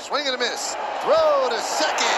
Swing and a miss. Throw to second.